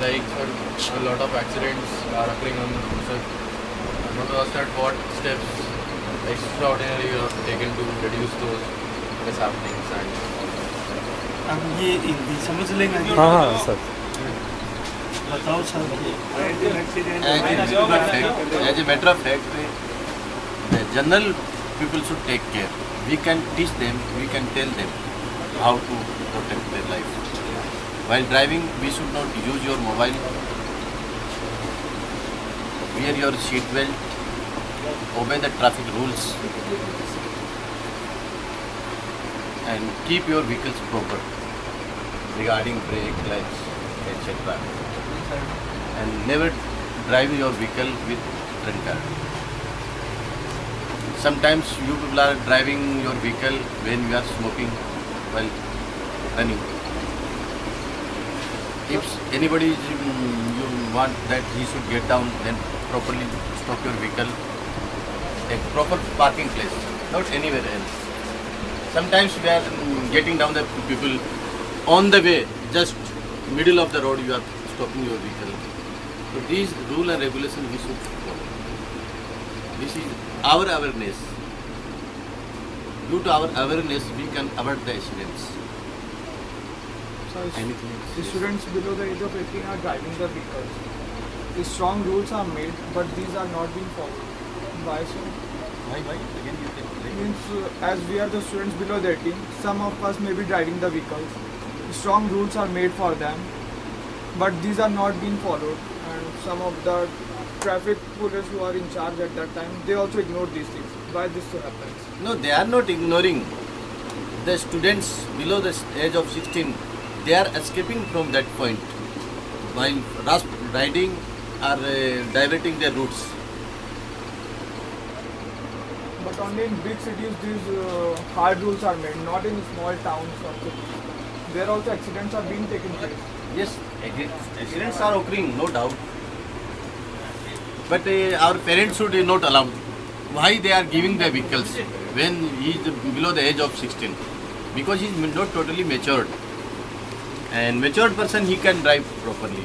like a lot of accidents are occurring on the road. I want to ask that what steps extraordinary you have taken to reduce those mishappenings and अब ये हिंदी समझ लेंगे हाँ हाँ sir बताओ sir a matter of fact, the general people should take care. We can teach them, we can tell them how to protect their life. While driving, we should not use your mobile. Wear your seat belt. Obey the traffic rules. And keep your vehicles proper regarding brake, clutch, etc. And never drive your vehicle with drink tire. Sometimes you people are driving your vehicle when you are smoking while running. If anybody mm, you want that he should get down, then properly stop your vehicle at proper parking place, not anywhere else. Sometimes we are mm, getting down the people on the way, just middle of the road you are stopping your vehicle. So these rule and regulation we should follow. This is our awareness. Due to our awareness, we can avoid the accidents. So Anything else? the students below the age of 18 are driving the vehicles. The strong rules are made, but these are not being followed. Why so? Why, why? Again you can explain. Means uh, as we are the students below the 18, some of us may be driving the vehicles. Strong rules are made for them, but these are not being followed. And some of the traffic police who are in charge at that time, they also ignore these things. Why this so happens? No, they are not ignoring. The students below the age of 16, they are escaping from that point while riding or uh, diverting their routes. But only in big cities these uh, hard rules are made, not in small towns or cities. There also accidents are being taken place. Yes, accidents are occurring, no doubt. But uh, our parents should not allow. Why they are giving the vehicles when he is below the age of 16? Because he is not totally matured. And matured person he can drive properly.